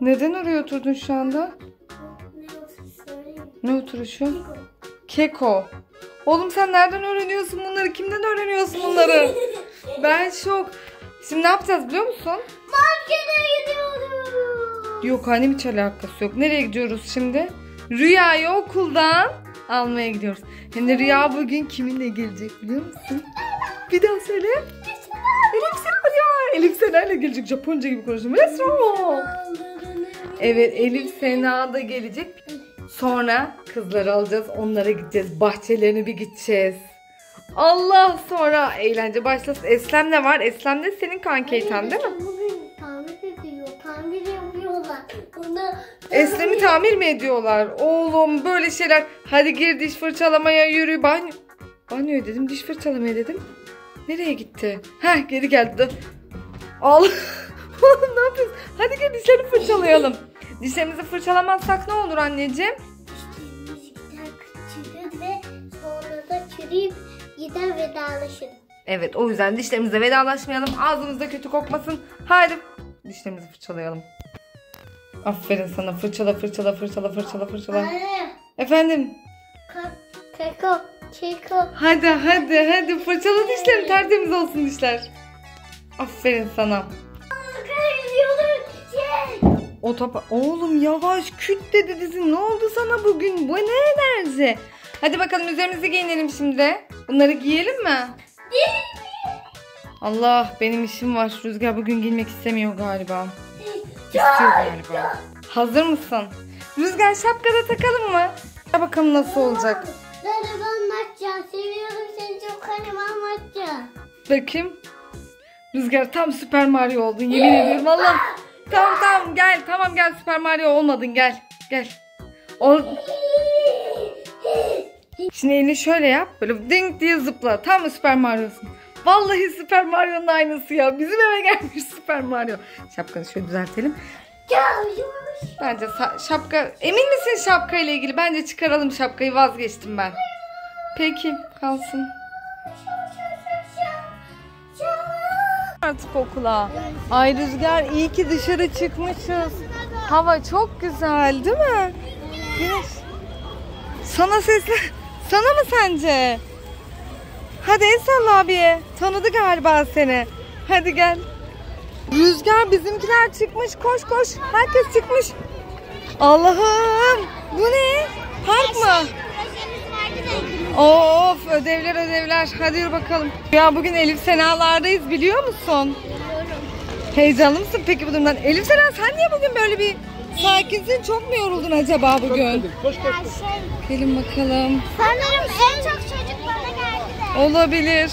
Neden oraya oturdun şu anda? Ne oturuşu? Keko. Oğlum sen nereden öğreniyorsun bunları? Kimden öğreniyorsun bunları? Ben şok. Şimdi ne yapacağız biliyor musun? Markete gidiyorum. Yok annem hiç alakası yok. Nereye gidiyoruz şimdi? Rüya'yı okuldan almaya gidiyoruz. Hem de Rüya bugün kiminle gelecek biliyor musun? Bir daha söyle. Elif Sena ya. Elif Sena ile gelecek. Japonca gibi konuşuyor. Mesro. Evet Elif Sena da gelecek. Sonra kızları alacağız. Onlara gideceğiz. Bahçelerine bir gideceğiz. Allah sonra eğlence başlasın. Eslem de var. Eslem de senin kankeyten değil mi? Bugün tamir ediyor. Tamir yapıyorlar. Onlar Eslem'i tamir mi ediyorlar? Oğlum böyle şeyler. Hadi gir diş fırçalamaya yürü. Banyo. Banyo dedim diş fırçalamaya dedim. Nereye gitti? Heh geri geldi. Al. Oğlum ne yapıyorsun? Hadi gel dişlerini fırçalayalım. Dişlerimizi fırçalamazsak ne olur anneciğim? çürür ve sonra da çürüyüp gider vedalaşır. Evet o yüzden dişlerimizle vedalaşmayalım. Ağzımızda kötü kokmasın. Haydi dişlerimizi fırçalayalım. Aferin sana fırçala fırçala fırçala fırçala fırçala. Anne. Efendim Ka- Keko. Keko. hadi hadi hadi fırçala dişlerini tertemiz olsun dişler. Aferin sana. O topa... Oğlum yavaş küt dedi dizin. Ne oldu sana bugün? Bu ne enerji? Hadi bakalım üzerimizi giyinelim şimdi. Bunları giyelim mi? Allah benim işim var. Rüzgar bugün giymek istemiyor galiba. İstiyor galiba. Hazır mısın? Rüzgar şapka da takalım mı? Bakalım nasıl olacak. Merhaba anlatacağım. Seviyorum seni çok hanım anlatacağım. Bakayım. Rüzgar tam Süper Mario oldun yemin ediyorum Allah. Tamam tamam gel tamam gel Süper Mario olmadın gel. Gel. O... Şimdi elini şöyle yap. Böyle ding diye zıpla. Tam mı Süper Mario'sun? Vallahi Süper Mario'nun aynısı ya. Bizim eve gelmiş Süper Mario. Şapkanı şöyle düzeltelim. Bence şapka... Emin misin şapka ile ilgili? Bence çıkaralım şapkayı vazgeçtim ben. Peki kalsın. Artık okula. Ay Rüzgar iyi ki dışarı çıkmışız. Hava çok güzel değil mi? Güneş. Sana sesle... Sana mı sence? Hadi el salla abiye. Tanıdı galiba seni. Hadi gel. Rüzgar bizimkiler çıkmış. Koş koş. Herkes çıkmış. Allah'ım. Bu ne? Park mı? Of ödevler ödevler. Hadi yürü bakalım. Ya bugün Elif Sena'lardayız biliyor musun? Heyecanlı mısın peki bu durumdan? Elif Sena sen niye bugün böyle bir sakinsin? Çok mu yoruldun acaba bugün? Gelin bakalım. Sanırım en çok çocuk bana geldi de. Olabilir.